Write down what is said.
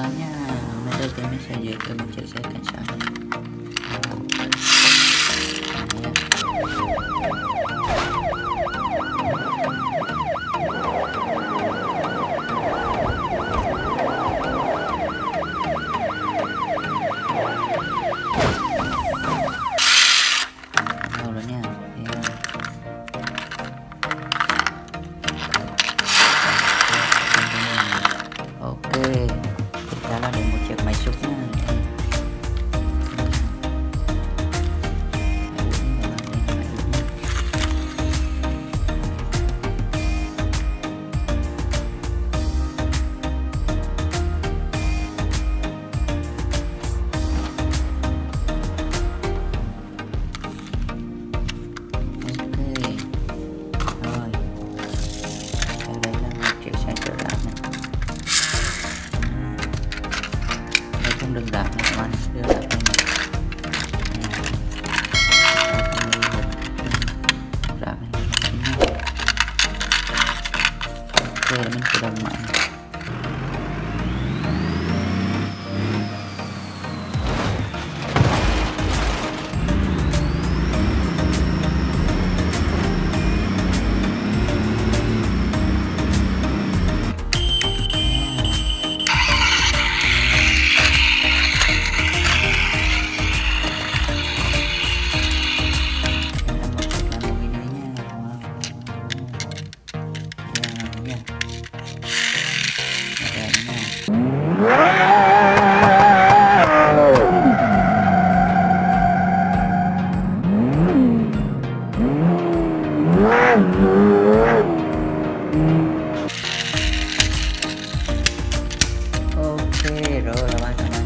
Makanya metal kami saja akan menceritakan saya. Kan iya. Oke. Okay. không đừng đạp nha các bạn đừng đạp lên này đạp lên ok mình sẽ đầm mạnh ok rồi là bạn